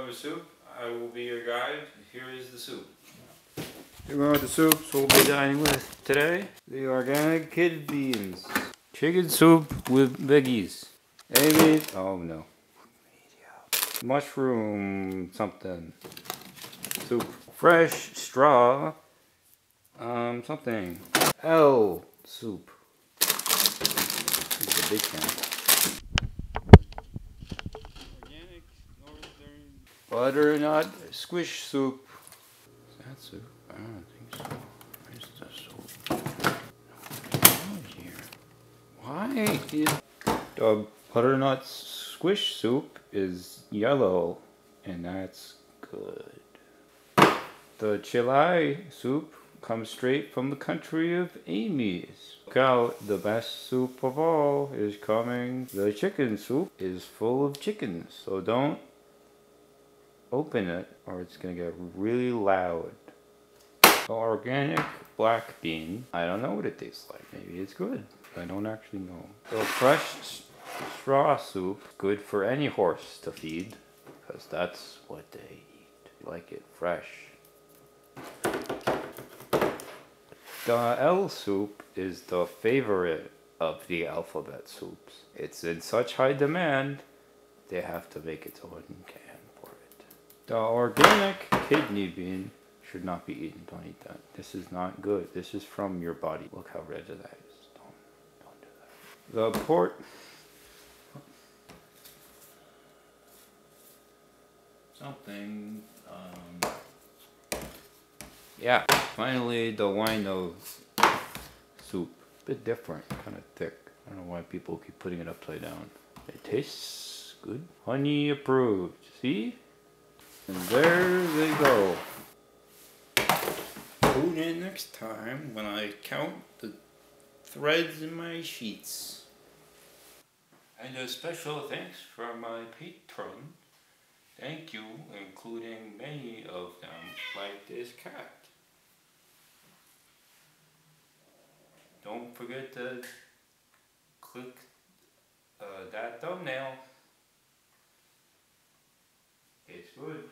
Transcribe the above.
over soup. I will be your guide. Here is the soup. Here we are with the soups we'll be dining with today. The organic kid beans. Chicken soup with veggies. Amy, oh no. Mushroom something. Soup. Fresh straw. Um, something. L soup. This is a big can. Butternut squish soup. Is that soup? I don't think so. Where's the soup? here? Why is the butternut squish soup is yellow and that's good. The chili soup comes straight from the country of Amy's. Look out, the best soup of all is coming. The chicken soup is full of chickens, so don't open it or it's gonna get really loud. Organic black bean, I don't know what it tastes like. Maybe it's good. I don't actually know. The fresh straw soup, good for any horse to feed because that's what they eat. You like it fresh. The L soup is the favorite of the alphabet soups. It's in such high demand, they have to make its own can. The organic kidney bean should not be eaten. Don't eat that. This is not good. This is from your body. Look how red that is. Don't, don't do that. The port. Something. Um, yeah. Finally, the wino soup. A bit different. Kind of thick. I don't know why people keep putting it upside down. It tastes good. Honey approved. See? And there they go. Tune in next time when I count the threads in my sheets. And a special thanks for my patron. Thank you, including many of them, like this cat. Don't forget to click uh, that thumbnail. It's good.